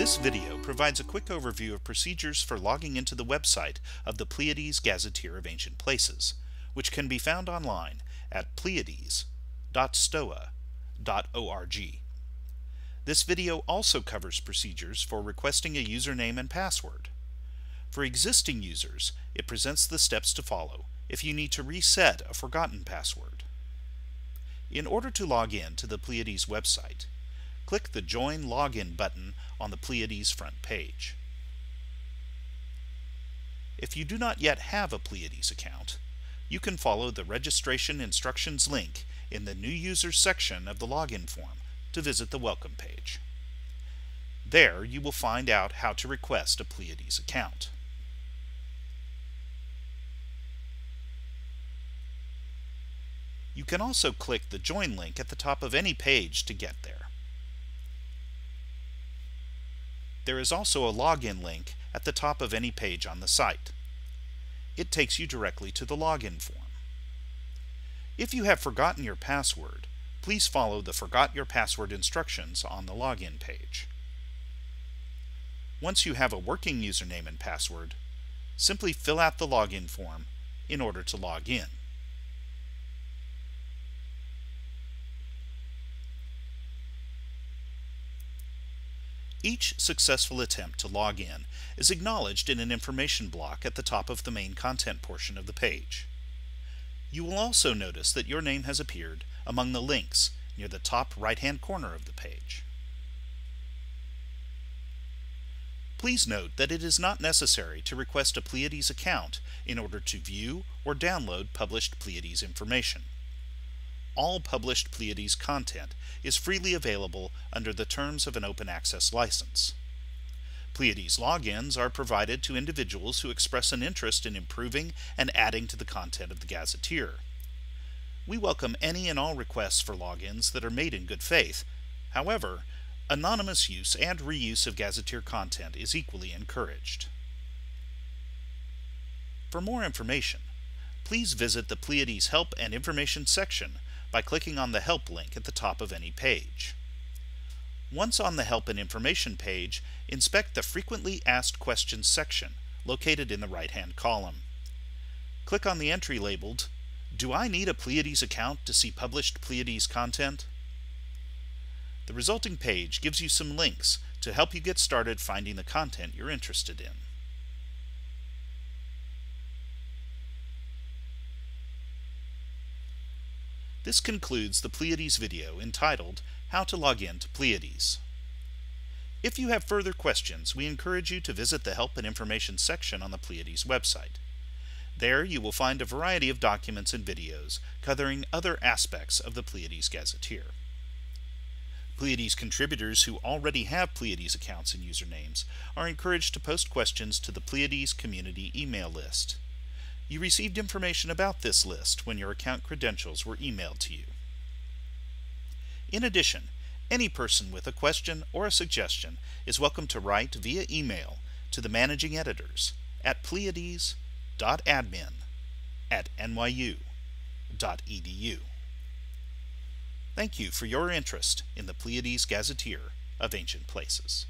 This video provides a quick overview of procedures for logging into the website of the Pleiades Gazetteer of Ancient Places, which can be found online at pleiades.stoa.org. This video also covers procedures for requesting a username and password. For existing users, it presents the steps to follow if you need to reset a forgotten password. In order to log in to the Pleiades website, click the Join Login button on the Pleiades front page. If you do not yet have a Pleiades account, you can follow the registration instructions link in the New Users section of the login form to visit the Welcome page. There you will find out how to request a Pleiades account. You can also click the Join link at the top of any page to get there. There is also a login link at the top of any page on the site. It takes you directly to the login form. If you have forgotten your password, please follow the Forgot Your Password instructions on the login page. Once you have a working username and password, simply fill out the login form in order to log in. Each successful attempt to log in is acknowledged in an information block at the top of the main content portion of the page. You will also notice that your name has appeared among the links near the top right-hand corner of the page. Please note that it is not necessary to request a Pleiades account in order to view or download published Pleiades information all published Pleiades content is freely available under the terms of an open access license. Pleiades logins are provided to individuals who express an interest in improving and adding to the content of the Gazetteer. We welcome any and all requests for logins that are made in good faith. However, anonymous use and reuse of Gazetteer content is equally encouraged. For more information, please visit the Pleiades Help and Information section by clicking on the Help link at the top of any page. Once on the Help and Information page, inspect the Frequently Asked Questions section, located in the right-hand column. Click on the entry labeled, Do I need a Pleiades account to see published Pleiades content? The resulting page gives you some links to help you get started finding the content you're interested in. This concludes the Pleiades video entitled How to Log in to Pleiades. If you have further questions, we encourage you to visit the Help and Information section on the Pleiades website. There you will find a variety of documents and videos covering other aspects of the Pleiades Gazetteer. Pleiades contributors who already have Pleiades accounts and usernames are encouraged to post questions to the Pleiades community email list. You received information about this list when your account credentials were emailed to you. In addition, any person with a question or a suggestion is welcome to write via email to the managing editors at pleiades.admin at nyu.edu. Thank you for your interest in the Pleiades Gazetteer of Ancient Places.